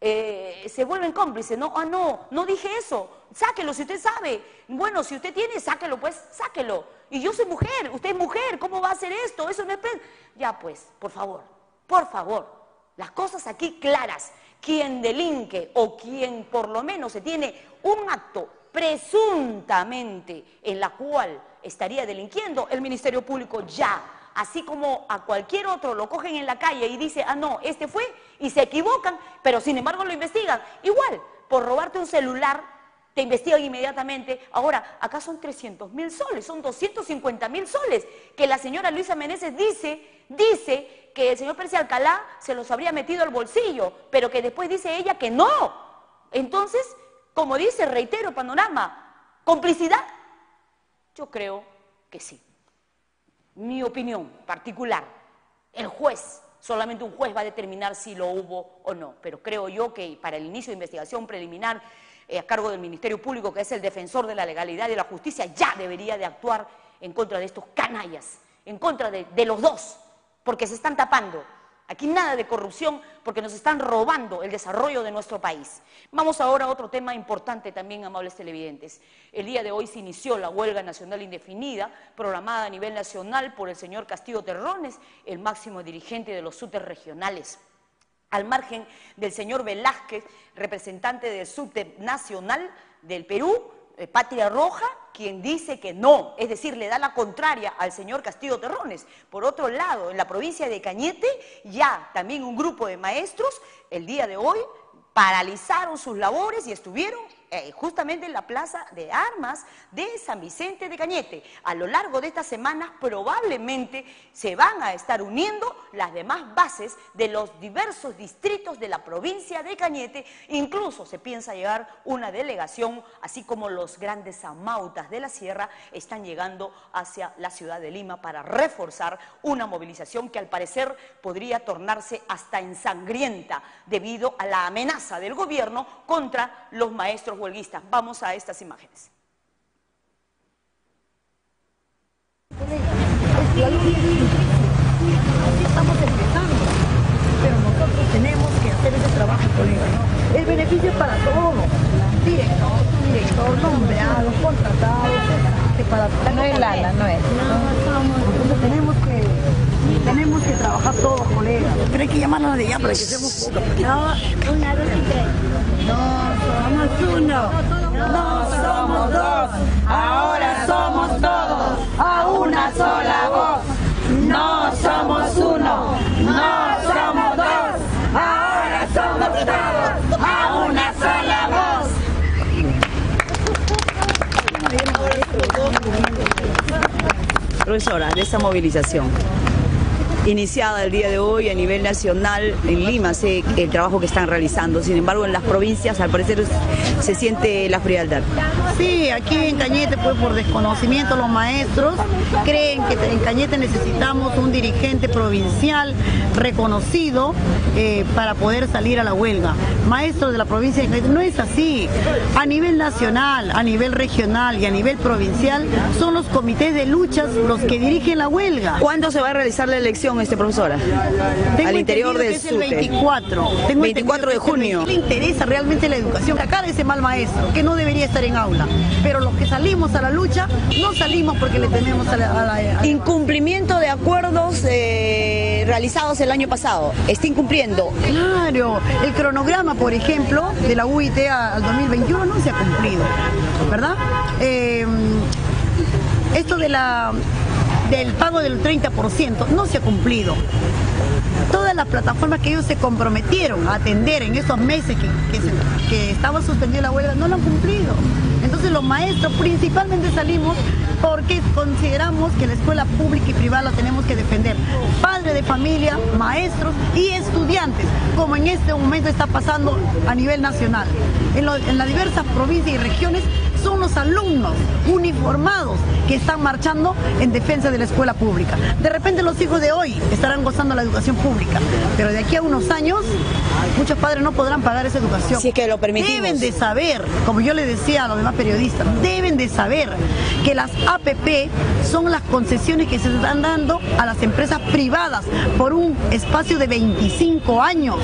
eh, se vuelven cómplices, ¿no? Ah, no, no dije eso, sáquelo si usted sabe. Bueno, si usted tiene, sáquelo, pues, sáquelo. Y yo soy mujer, usted es mujer, ¿cómo va a hacer esto? Eso no es... Ya, pues, por favor, por favor, las cosas aquí claras. Quien delinque o quien por lo menos se tiene un acto presuntamente en la cual estaría delinquiendo, el Ministerio Público ya así como a cualquier otro lo cogen en la calle y dice, ah, no, este fue, y se equivocan, pero sin embargo lo investigan. Igual, por robarte un celular, te investigan inmediatamente. Ahora, acá son 300 mil soles, son 250 mil soles, que la señora Luisa Meneses dice, dice que el señor Pérez Alcalá se los habría metido al bolsillo, pero que después dice ella que no. Entonces, como dice, reitero, panorama, complicidad, yo creo que sí mi opinión particular, el juez, solamente un juez va a determinar si lo hubo o no, pero creo yo que para el inicio de investigación preliminar eh, a cargo del Ministerio Público, que es el defensor de la legalidad y de la justicia, ya debería de actuar en contra de estos canallas, en contra de los dos, porque se están tapando Aquí nada de corrupción porque nos están robando el desarrollo de nuestro país. Vamos ahora a otro tema importante también, amables televidentes. El día de hoy se inició la huelga nacional indefinida, programada a nivel nacional por el señor Castillo Terrones, el máximo dirigente de los SUTER regionales. Al margen del señor Velázquez, representante del SUTER nacional del Perú, eh, Patria Roja, quien dice que no, es decir, le da la contraria al señor Castillo Terrones. Por otro lado, en la provincia de Cañete, ya también un grupo de maestros, el día de hoy, paralizaron sus labores y estuvieron eh, justamente en la plaza de armas de San Vicente de Cañete. A lo largo de estas semanas probablemente se van a estar uniendo las demás bases de los diversos distritos de la provincia de Cañete. Incluso se piensa llegar una delegación, así como los grandes amautas de la sierra están llegando hacia la ciudad de Lima para reforzar una movilización que al parecer podría tornarse hasta ensangrienta debido a la amenaza del gobierno contra los maestros huelguistas. Vamos a estas imágenes. Estamos empezando, pero nosotros tenemos que hacer ese trabajo, colega. El beneficio es para todos, director, director, nombrados, contratados, que para No es Lala, no es. Tenemos que trabajar todos, colegas. Pero hay que llamarnos de ya para que seamos pocos. No, una, dos y tres. No somos uno, no somos dos, ahora somos todos, a una sola voz. No somos uno, no somos dos, ahora somos todos, a una sola voz. Profesora, de esta movilización iniciada el día de hoy a nivel nacional en Lima, sé el trabajo que están realizando. Sin embargo, en las provincias al parecer se siente la frialdad. Sí, aquí en Cañete, pues por desconocimiento los maestros creen que en Cañete necesitamos un dirigente provincial reconocido eh, para poder salir a la huelga. Maestros de la provincia de Cañete, no es así. A nivel nacional, a nivel regional y a nivel provincial son los comités de luchas los que dirigen la huelga. ¿Cuándo se va a realizar la elección? este profesora? Tengo Al interior del que es el SUTE. 24. Tengo 24 de junio. 20. Le interesa realmente la educación. Sacar ese mal maestro que no debería estar en aula. Pero los que salimos a la lucha, no salimos porque le tememos a la... a la- a la- Incumplimiento de acuerdos eh, realizados el año pasado. Está incumpliendo. Claro, el cronograma, por ejemplo, de la UIT al 2021 no se ha cumplido, ¿verdad? Eh, esto de la, del pago del 30% no se ha cumplido. Todas las plataformas que ellos se comprometieron a atender en esos meses que, que, se- que estaba suspendida la huelga no lo han cumplido. Entonces los maestros principalmente salimos porque consideramos que la escuela pública y privada la tenemos que defender. Padres de familia, maestros y estudiantes, como en este momento está pasando a nivel nacional. En las diversas provincias y regiones son los alumnos uniformados que están marchando en defensa de la escuela pública. De repente los hijos de hoy estarán gozando la educación pública, pero de aquí a unos años muchos padres no podrán pagar esa educación. Si es que lo permitimos. Deben de saber, como yo le decía a los demás periodistas, deben de saber que las APP son las concesiones que se están dando a las empresas privadas por un espacio de 25 años.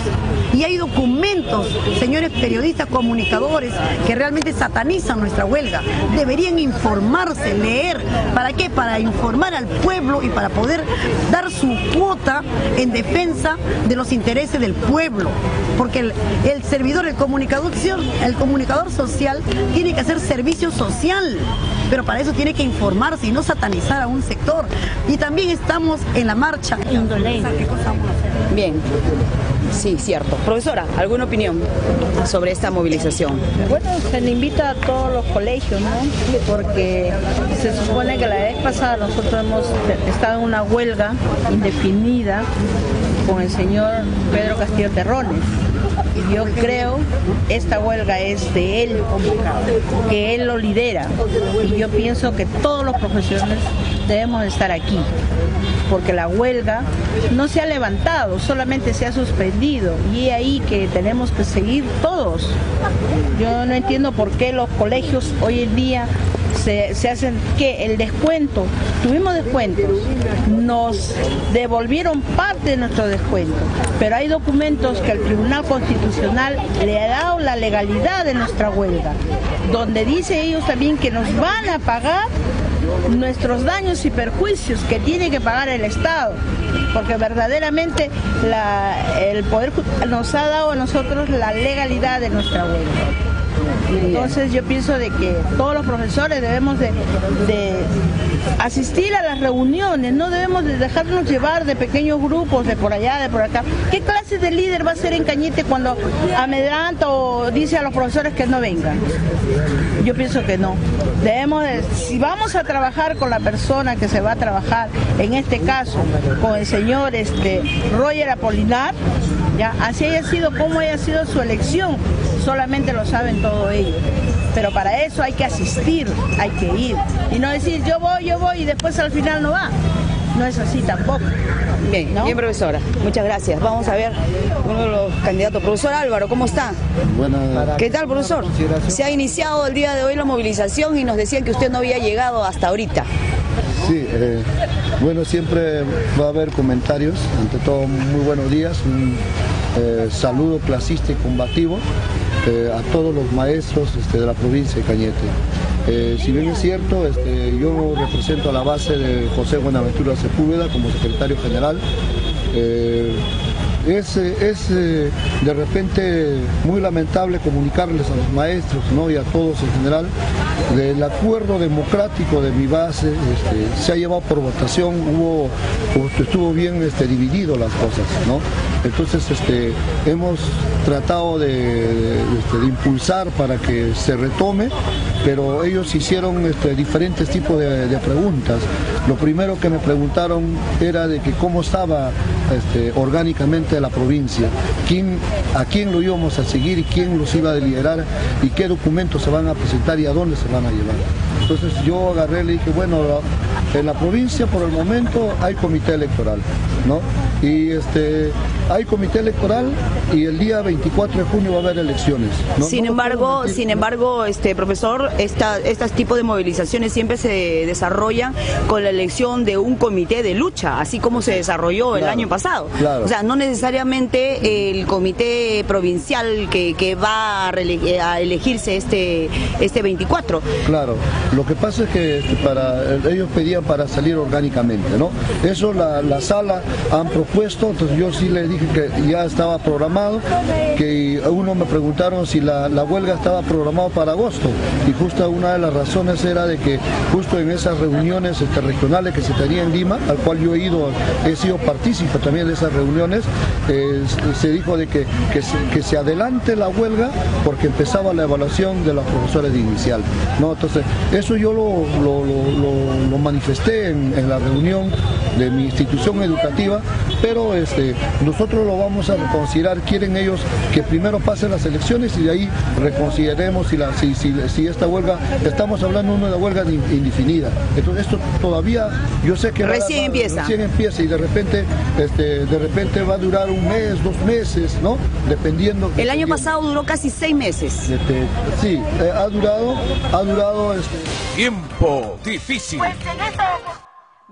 Y hay documentos, señores periodistas, comunicadores, que realmente satanizan nuestra huelga. Deberían informarse, leer. ¿Para qué? Para informar al pueblo y para poder dar su cuota en defensa de los intereses del pueblo. Porque el, el servidor, el comunicador, el comunicador social tiene que hacer servicio social. Pero para eso tiene que informarse y no satanizar a un sector. Y también estamos en la marcha. Bien. Sí, cierto. Profesora, ¿alguna opinión sobre esta movilización? Bueno, se le invita a todos los colegios, ¿no? Porque se supone que la vez pasada nosotros hemos estado en una huelga indefinida con el señor Pedro Castillo Terrones. Y yo creo esta huelga es de él, que él lo lidera. Y yo pienso que todos los profesionales debemos estar aquí, porque la huelga no se ha levantado, solamente se ha suspendido. Y es ahí que tenemos que seguir todos. Yo no entiendo por qué los colegios hoy en día se, se hacen que el descuento, tuvimos descuentos, nos devolvieron parte de nuestro descuento, pero hay documentos que el Tribunal Constitucional le ha dado la legalidad de nuestra huelga, donde dice ellos también que nos van a pagar nuestros daños y perjuicios que tiene que pagar el Estado, porque verdaderamente el Poder nos ha dado a nosotros la legalidad de nuestra huelga. Entonces yo pienso de que todos los profesores debemos de, asistir a las reuniones, no debemos de dejarnos llevar de pequeños grupos de por allá, de por acá. ¿Qué clase de líder va a ser en Cañete cuando amedranta o dice a los profesores que no vengan? Yo pienso que no. Debemos de, si vamos a trabajar con la persona que se va a trabajar, en este caso con el señor este, Roger Apolinar, ya, así haya sido como haya sido su elección, solamente lo saben todo ellos. Pero para eso hay que asistir, hay que ir. Y no decir yo voy, yo voy y después al final no va. No es así tampoco. Bien, bien profesora, muchas gracias. Vamos a ver uno de los candidatos. Profesor Álvaro, ¿cómo está? ¿Qué tal, profesor? Se ha iniciado el día de hoy la movilización y nos decían que usted no había llegado hasta ahorita. Sí, eh, bueno, siempre va a haber comentarios. Ante todo, muy buenos días. Un eh, saludo clasista y combativo eh, a todos los maestros este, de la provincia de Cañete. Eh, si bien es cierto, este, yo represento a la base de José Buenaventura Sepúlveda como secretario general. Eh, es, es, eh, de repente muy lamentable comunicarles a los maestros ¿no? y a todos en general del acuerdo democrático de mi base este, se ha llevado por votación, hubo, estuvo bien este, dividido las cosas, ¿no? Entonces este, hemos tratado de, de, este, impulsar para que se retome, pero ellos hicieron diferentes tipos de, de preguntas. Lo primero que me preguntaron era de que cómo estaba este, orgánicamente la provincia, quién, a quién lo íbamos a seguir y quién los iba a liderar y qué documentos se van a presentar y a dónde se van a llevar. Entonces yo agarré y le dije, bueno, en la provincia por el momento hay comité electoral, ¿no? Y este, hay comité electoral y el día 24 de junio va a haber elecciones. ¿no? Sin No embargo, sin embargo, este profesor, esta, estos tipos de movilizaciones siempre se desarrollan con la elección de un comité de lucha, así como se desarrolló el Claro, año pasado. claro. O sea, no necesariamente el comité provincial que, que va a, a elegirse este, este 24. Claro, lo que pasa es que este, para, ellos pedían para salir orgánicamente, ¿no? Eso la, la sala han propuesto, entonces yo sí les dije que ya estaba programado, que uno me preguntaron si la, la huelga estaba programada para agosto y justo una de las razones era de que justo en esas reuniones este, regionales que se tenían en Lima, al cual yo he ido, he sido partícipe también de esas reuniones, eh, se dijo de que, que, se, que se adelante la huelga porque empezaba la evaluación de los profesores de inicial. ¿no? Entonces, eso yo lo, lo- lo- manifesté en, en la reunión de mi institución educativa, pero este, nosotros lo vamos a reconsiderar. Quieren ellos que primero pasen las elecciones y de ahí reconsideremos si, la, si, si, si esta huelga, estamos hablando de una huelga in- indefinida. Entonces, esto todavía, yo sé que Recién va- empieza. Recién empieza y de repente, este, de repente va a durar un mes, dos meses, ¿no? Dependiendo. El año pasado duró casi seis meses. Este, sí, eh, ha durado, ha durado. Este, Tiempo difícil.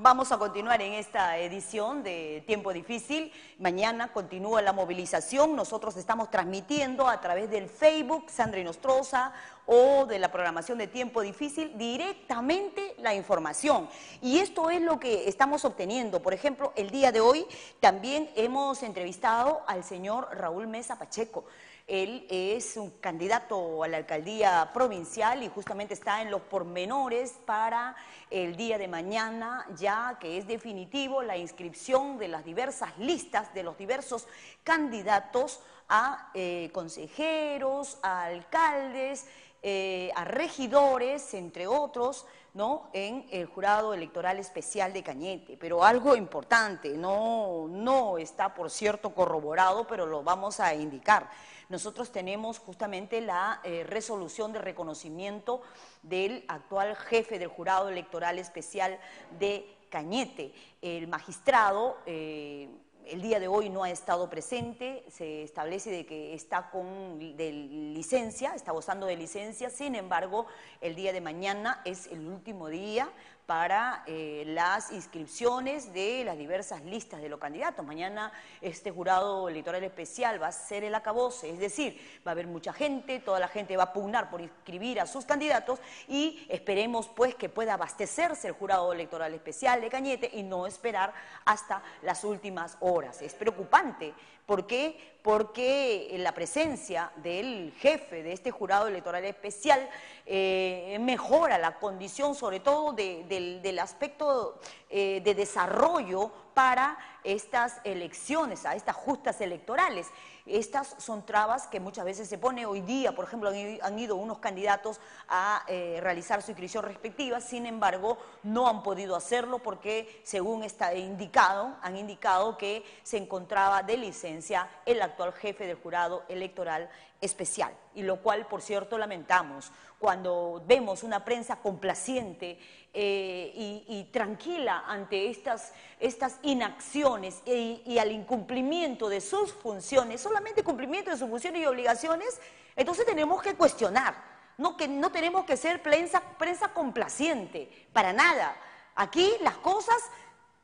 Vamos a continuar en esta edición de Tiempo Difícil. Mañana continúa la movilización. Nosotros estamos transmitiendo a través del Facebook Sandra Inostroza o de la programación de Tiempo Difícil directamente la información. Y esto es lo que estamos obteniendo. Por ejemplo, el día de hoy también hemos entrevistado al señor Raúl Mesa Pacheco. Él es un candidato a la alcaldía provincial y justamente está en los pormenores para el día de mañana, ya que es definitivo la inscripción de las diversas listas de los diversos candidatos a eh, consejeros, a alcaldes, eh, a regidores, entre otros, ¿no? en el jurado electoral especial de Cañete. Pero algo importante, no, no está, por cierto, corroborado, pero lo vamos a indicar. Nosotros tenemos justamente la eh, resolución de reconocimiento del actual jefe del jurado electoral especial de Cañete. El magistrado eh, el día de hoy no ha estado presente, se establece de que está con de licencia, está gozando de licencia, sin embargo, el día de mañana es el último día para eh, las inscripciones de las diversas listas de los candidatos. Mañana este jurado electoral especial va a ser el acabose, es decir, va a haber mucha gente, toda la gente va a pugnar por inscribir a sus candidatos y esperemos pues que pueda abastecerse el jurado electoral especial de Cañete y no esperar hasta las últimas horas. Es preocupante. ¿Por qué? Porque la presencia del jefe de este jurado electoral especial eh, mejora la condición, sobre todo de- del, del aspecto eh, de desarrollo para estas elecciones, a estas justas electorales. Estas son trabas que muchas veces se pone hoy día, por ejemplo, han ido unos candidatos a eh, realizar su inscripción respectiva, sin embargo, no han podido hacerlo porque, según está indicado, han indicado que se encontraba de licencia el actual jefe del jurado electoral especial, y lo cual, por cierto, lamentamos. Cuando vemos una prensa complaciente eh, y, tranquila ante estas, estas inacciones y, y al incumplimiento de sus funciones, solamente cumplimiento de sus funciones y obligaciones, entonces tenemos que cuestionar. No, que no tenemos que ser prensa, prensa complaciente, para nada. Aquí las cosas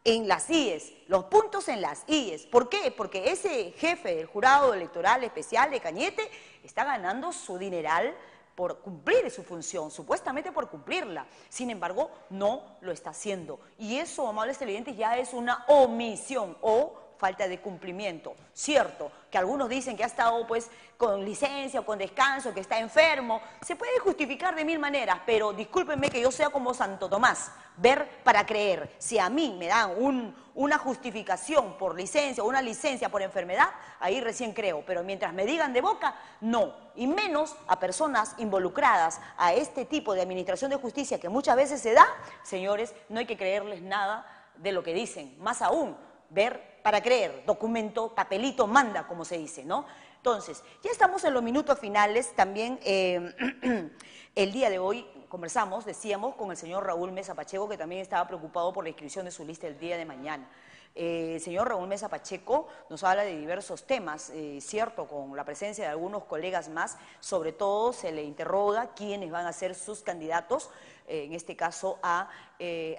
en las IES, los puntos en las IES. ¿Por qué? Porque ese jefe del jurado electoral especial de Cañete está ganando su dineral por cumplir su función, supuestamente por cumplirla. Sin embargo, no lo está haciendo. Y eso, amables televidentes, ya es una omisión o falta de cumplimiento. Cierto, que algunos dicen que ha estado pues con licencia o con descanso, que está enfermo. Se puede justificar de mil maneras, pero discúlpenme que yo sea como Santo Tomás, ver para creer. Si a mí me dan un- una justificación por licencia o una licencia por enfermedad, ahí recién creo. Pero mientras me digan de boca, no. Y menos a personas involucradas a este tipo de administración de justicia que muchas veces se da, señores, no hay que creerles nada de lo que dicen. Más aún, ver para creer, documento, papelito, manda, como se dice, ¿no? Entonces, ya estamos en los minutos finales, también eh, *clears throat* el día de hoy conversamos, decíamos, con el señor Raúl Mesa Pacheco, que también estaba preocupado por la inscripción de su lista el día de mañana. Eh, el señor Raúl Mesa Pacheco nos habla de diversos temas, eh, cierto, con la presencia de algunos colegas más, sobre todo se le interroga quiénes van a ser sus candidatos, en este caso a,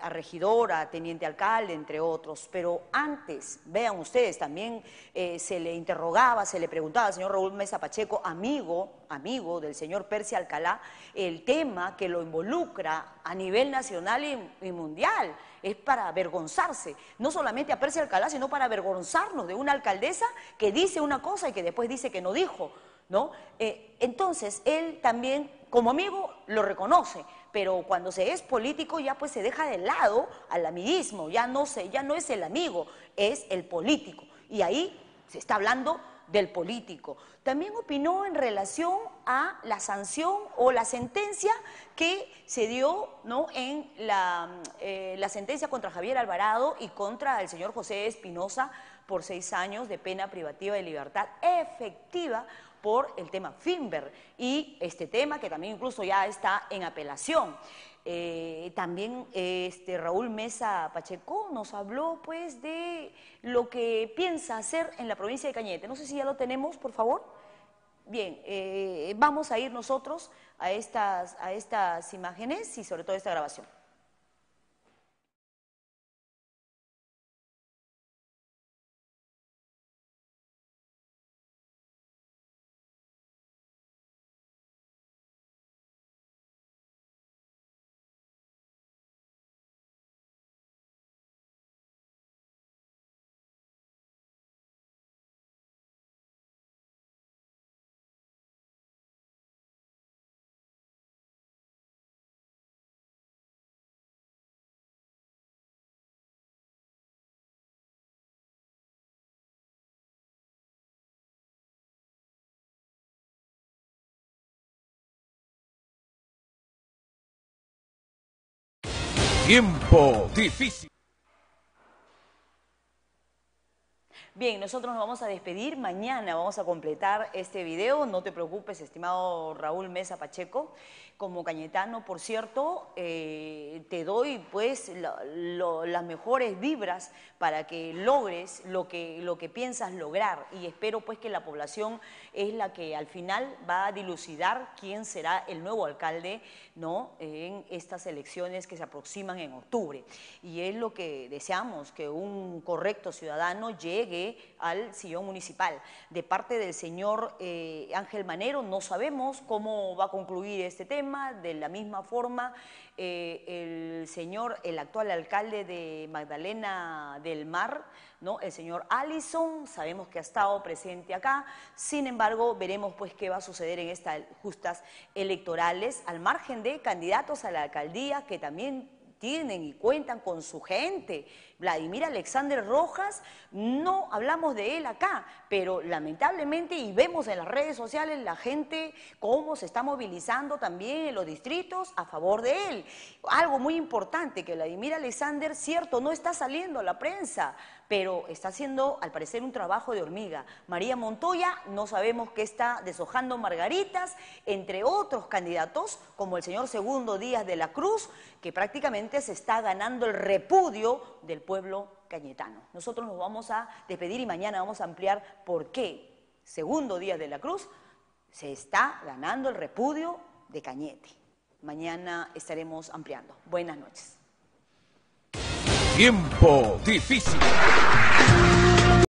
regidor, a teniente alcalde, entre otros. Pero antes, vean ustedes, también se le interrogaba, se le preguntaba al señor Raúl Mesa Pacheco, amigo, amigo del señor Percy Alcalá, el tema que lo involucra a nivel nacional y mundial es para avergonzarse, no solamente a Percy Alcalá, sino para avergonzarnos de una alcaldesa que dice una cosa y que después dice que no dijo, ¿no? Eh, entonces, él también, como amigo, lo reconoce, pero cuando se es político ya pues se deja de lado al amiguismo, ya no, se, ya no es el amigo, es el político. Y ahí se está hablando del político. También opinó en relación a la sanción o la sentencia que se dio ¿no? en la, eh, la sentencia contra Javier Alvarado y contra el señor José Espinosa por seis años de pena privativa de libertad efectiva por el tema Finber y este tema que también incluso ya está en apelación. Eh, también este, Raúl Mesa Pacheco nos habló pues de lo que piensa hacer en la provincia de Cañete. No sé si ya lo tenemos, por favor. Bien, eh, vamos a ir nosotros a estas, a estas imágenes y sobre todo a esta grabación. Tiempo difícil. Bien, nosotros nos vamos a despedir. Mañana vamos a completar este video. No te preocupes, estimado Raúl Mesa Pacheco. Como cañetano, por cierto, eh, te doy pues las mejores vibras para que logres lo que, lo que piensas lograr y espero pues que la población es la que al final va a dilucidar quién será el nuevo alcalde ¿no? en estas elecciones que se aproximan en octubre. Y es lo que deseamos, que un correcto ciudadano al sillón municipal. De parte del señor eh, Ángel Manero no sabemos cómo va a concluir este tema de la misma forma, eh, el señor, el actual alcalde de Magdalena del Mar, ¿no? el señor Allison, sabemos que ha estado presente acá, sin embargo, veremos pues qué va a suceder en estas justas electorales, al margen de candidatos a la alcaldía que también tienen y cuentan con su gente. Vladimir Alexander Rojas, no hablamos de él acá, pero lamentablemente y vemos en las redes sociales la gente cómo se está movilizando también en los distritos a favor de él. Algo muy importante que Vladimir Alexander, cierto, no está saliendo a la prensa, pero está haciendo al parecer un trabajo de hormiga. María Montoya, no sabemos qué está deshojando margaritas, entre otros candidatos, como el señor Segundo Díaz de la Cruz, que prácticamente se está ganando el repudio del pueblo cañetano. Nosotros nos vamos a despedir y mañana vamos a ampliar por qué Segundo Díaz de la Cruz se está ganando el repudio de Cañete. Mañana estaremos ampliando. Buenas noches. Tiempo difícil.